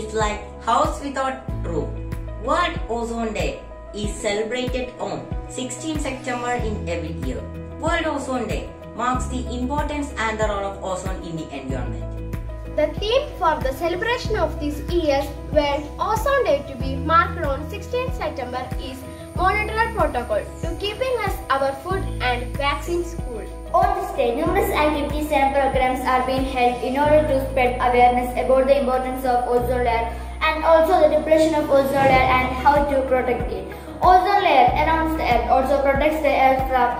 is like house without roof. World Ozone Day is celebrated on 16 September in every year. World Ozone Day marks the importance and the role of ozone in the environment. The theme for the celebration of this year's World Ozone Day to be marked on 16 September is Montreal Protocol to keeping us our food and vaccines cool. On this day, numerous activities and programs are being held in order to spread awareness about the importance of ozone layer and also the depletion of ozone layer and how to protect it. Ozone layer around the earth also protects the earth from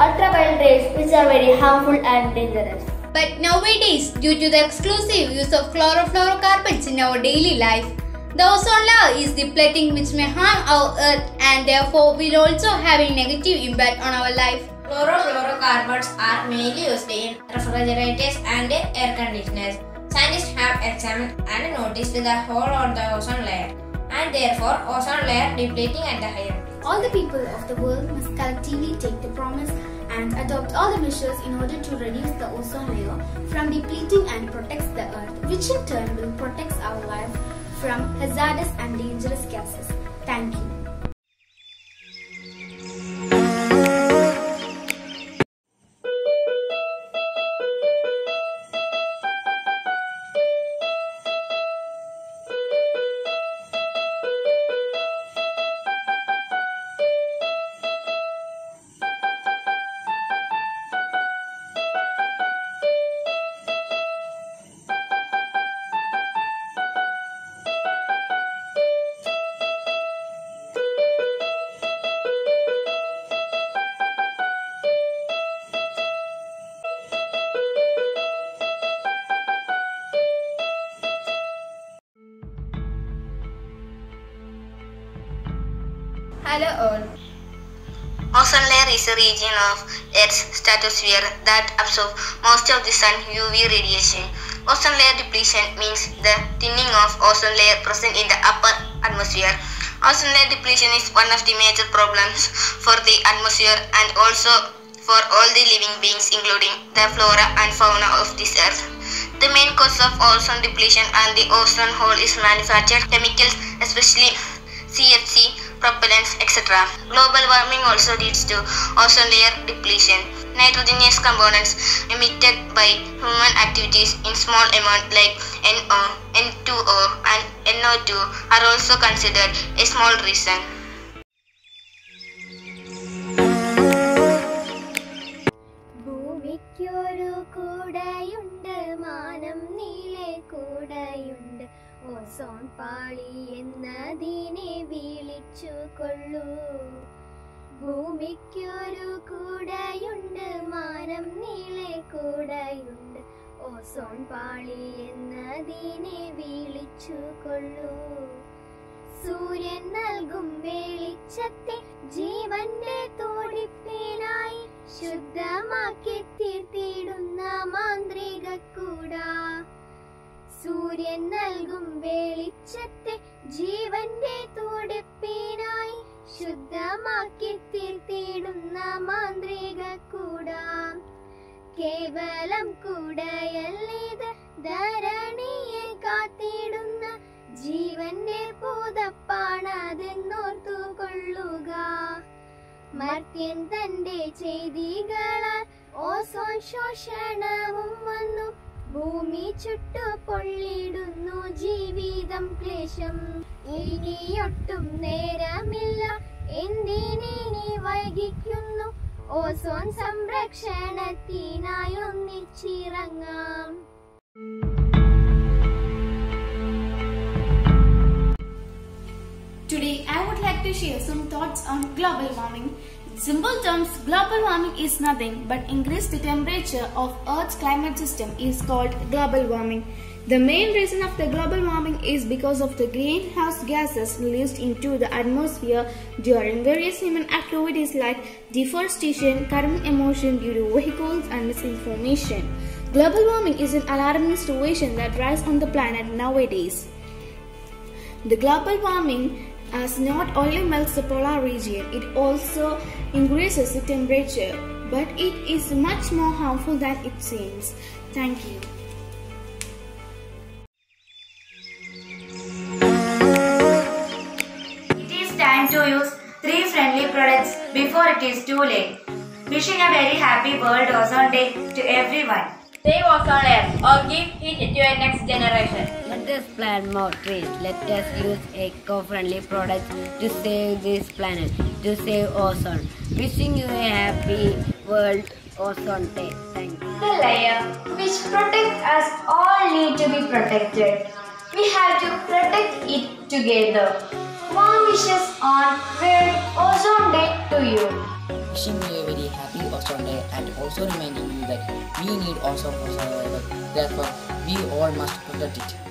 ultraviolet rays which are very harmful and dangerous. But nowadays, due to the exclusive use of chlorofluorocarbons in our daily life, the ozone layer is depleting which may harm our earth and therefore will also have a negative impact on our life. Chlorofluorocarbons are mainly used in refrigerators and air conditioners. Scientists have examined and noticed the hole on the ozone layer and therefore ozone layer depleting at the higher. All the people of the world must collectively take the promise and adopt all the measures in order to reduce the ozone layer from depleting and protects the earth, which in turn will protect our life from hazardous and dangerous gases. Thank you. Hello all. Ozone layer is a region of Earth's stratosphere that absorbs most of the sun UV radiation. Ozone layer depletion means the thinning of ozone layer present in the upper atmosphere. Ozone layer depletion is one of the major problems for the atmosphere and also for all the living beings including the flora and fauna of this earth. The main cause of ozone depletion and the ozone hole is manufactured chemicals especially CFC, propellants, etc. Global warming also leads to ozone layer depletion. Nitrogenous components emitted by human activities in small amount like NO, N2O and NO2 are also considered a small reason. Ozone പാളി എന്നതിനെ വിളിച്ചു കൊള്ളൂ. ഭൂമിക്കൊരു കൂടയുണ്ട് മാനം നീളെ കൂടയുണ്ട്. Ozone പാളി എന്നതിനെ വിളിച്ചു കൊള്ളൂ. സൂര്യൻ നൽകും വെളിച്ചത്തെ ജീവന്റെ തോടിപ്പിനായി ശുദ്ധമാക്കി തീർത്തിടുന്ന മാന്ത്രിക കൂടാ. സൂര്യൻ നൽകും വെളിച്ചത്തെ ജീവന്റെ തുടിപ്പിനായി. ശുദ്ധമാക്കി തീർത്തിടുന്ന മാന്ത്രിക കൂടാ. കേവലം കൂടയല്ലേത്? ധരണിയെ കാത്തിടുന്ന ജീവന്റെ പൂതപ്പാണതെന്നോർത്തു കൊള്ളുക മർത്യൻ തന്റെ ചെയ്തികളാൽ ഓസോൺ ശോഷണവും വന്നു. ഭൂമി ചുട്ടു പൊള്ളിടുന്നു ജീവിതം ക്ലേശം. ഇനിയൊട്ടും നേരമില്ല. എന്തിനി വൈകിക്കുന്നു? ഓസോൺ സംരക്ഷണത്തിനായി ഒന്നിച്ചിറങ്ങാം. Today, I would like to share some thoughts on global warming. Simple terms, global warming is nothing but increased temperature of Earth's climate system is called global warming. The main reason of the global warming is because of the greenhouse gases released into the atmosphere during various human activities like deforestation, carbon emission due to vehicles and misinformation. Global warming is an alarming situation that rises on the planet nowadays. The global warming as not only melts the polar region, it also increases the temperature, but it is much more harmful than it seems. Thank you. It is time to use three friendly products before it is too late. Wishing a very happy World Ozone Day to everyone. Save ozone layer or give heat to your next generation. Let us plant more trees. Let us use eco-friendly products to save this planet, to save ozone. Wishing you a happy World Ozone Day. Thank you. The layer which protects us all need to be protected. We have to protect it together. Warm wishes on World Ozone Day to you. Wishing you a very happy ozone day and also reminding you that we need ozone for survival. Therefore, we all must protect it.